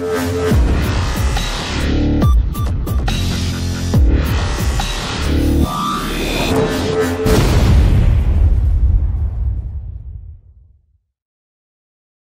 Música